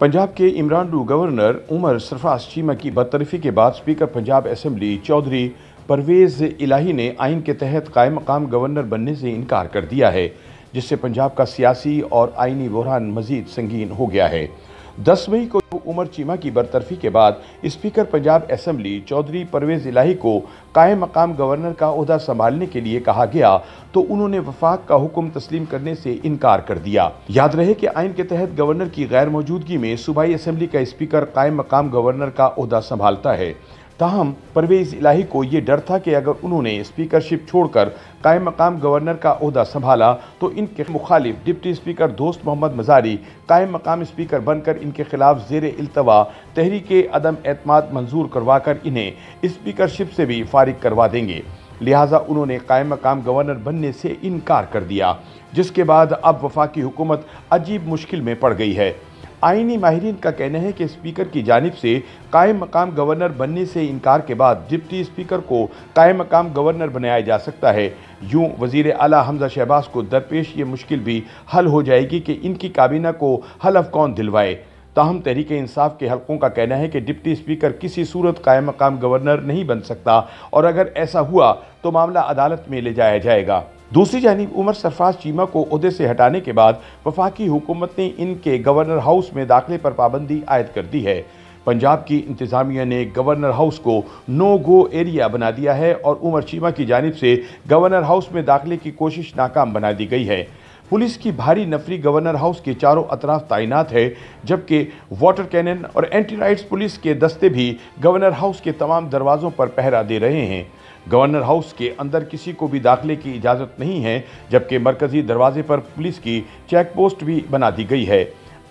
पंजाब के इमरान गवर्नर उमर सरफराज चीमा की बदतरफी के बाद स्पीकर पंजाब असम्बली चौधरी परवेज इलाही ने आइन के तहत कायम मकाम गवर्नर बनने से इनकार कर दिया है, जिससे पंजाब का सियासी और आइनी बहरान मजीद संगीन हो गया है। दस मई को उमर चीमा की बरतरफी के बाद स्पीकर पंजाब असम्बली चौधरी परवेज इलाही को कायम मकाम गवर्नर का अहदा संभालने के लिए कहा गया तो उन्होंने वफाक का हुक्म तस्लीम करने से इनकार कर दिया। याद रहे कि आइन के तहत गवर्नर की गैर मौजूदगी में सूबाई असम्बली का स्पीकर कायम मकाम गवर्नर का अहदा संभालता है। ताहम परवेज इलाही को ये डर था कि अगर उन्होंने स्पीकरशिप छोड़कर कायम मकाम गवर्नर का अहदा संभाला तो इनके मुखालिफ डिप्टी स्पीकर दोस्त मोहम्मद मजारी कायम मकाम स्पीकर बनकर इनके खिलाफ जेर अल्तवा तहरीक अदम एतमाद मंजूर करवा कर इन्हें स्पीकरशिप से भी फारिग करवा देंगे। लिहाजा उन्होंने कायम मकाम गवर्नर बनने से इनकार कर दिया, जिसके बाद अब वफाकी हुकूमत अजीब मुश्किल में पड़ गई है। आइनी माहरीन का कहना है कि स्पीकर की जानब से कायम मकाम गवर्नर बनने से इनकार के बाद डिप्टी स्पीकर को कायम मकाम गवर्नर बनाया जा सकता है। यूँ वज़ीर अला हमजा शहबाज को दरपेश ये मुश्किल भी हल हो जाएगी कि इनकी काबीना को हलफ कौन दिलवाए। ताहम तहरीक इंसाफ के हलकों का कहना है कि डिप्टी स्पीकर किसी सूरत कायम मकाम गवर्नर नहीं बन सकता और अगर ऐसा हुआ तो मामला अदालत में ले जाया जाएगा। दूसरी जानब उमर सरफराज चीमा को अहदे से हटाने के बाद वफाकी हुकूमत ने इनके गवर्नर हाउस में दाखिले पर पाबंदी आयद कर दी है। पंजाब की इंतजामिया ने गवर्नर हाउस को नो गो एरिया बना दिया है और उमर चीमा की जानब से गवर्नर हाउस में दाखिले की कोशिश नाकाम बना दी गई है। पुलिस की भारी नफरी गवर्नर हाउस के चारों अतराफ तैनात है, जबकि वाटर कैनन और एंटी राइट्स पुलिस के दस्ते भी गवर्नर हाउस के तमाम दरवाज़ों पर पहरा दे रहे हैं। गवर्नर हाउस के अंदर किसी को भी दाखिले की इजाज़त नहीं है, जबकि मरकजी दरवाजे पर पुलिस की चेक पोस्ट भी बना दी गई है।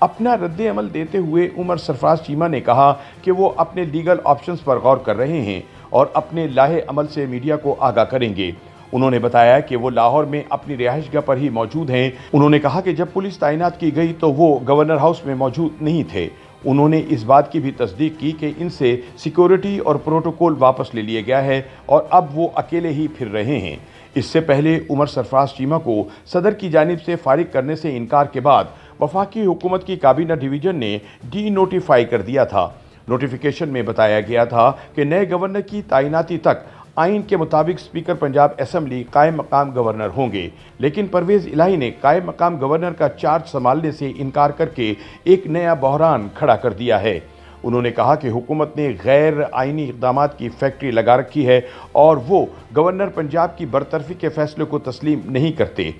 अपना रद्द अमल देते हुए उमर सरफराज चीमा ने कहा कि वो अपने लीगल ऑप्शंस पर गौर कर रहे हैं और अपने लाहे अमल से मीडिया को आगाह करेंगे। उन्होंने बताया कि वो लाहौर में अपनी रिहाइशगाह पर ही मौजूद हैं। उन्होंने कहा कि जब पुलिस तैनात की गई तो वो गवर्नर हाउस में मौजूद नहीं थे। उन्होंने इस बात की भी तस्दीक की कि इनसे सिक्योरिटी और प्रोटोकॉल वापस ले लिया गया है और अब वो अकेले ही फिर रहे हैं। इससे पहले उमर सरफराज चीमा को सदर की जानब से फारिग करने से इनकार के बाद वफाकी हुकूमत की काबीना डिवीज़न ने डी नोटिफाई कर दिया था। नोटिफिकेशन में बताया गया था कि नए गवर्नर की तैनाती तक आइन के मुताबिक स्पीकर पंजाब असम्बली कायम मकाम गवर्नर होंगे। लेकिन परवेज इलाही ने कायम मकाम गवर्नर का चार्ज संभालने से इनकार करके एक नया बहरान खड़ा कर दिया है। उन्होंने कहा कि हुकूमत ने गैर आइनी इकदाम की फैक्ट्री लगा रखी है और वो गवर्नर पंजाब की बरतरफी के फैसले को तस्लीम नहीं करते।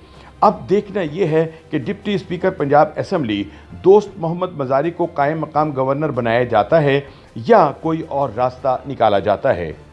अब देखना यह है कि डिप्टी स्पीकर पंजाब असम्बली दोस्त मोहम्मद मजारी को कायम मकाम गवर्नर बनाया जाता है या कोई और रास्ता निकाला जाता है।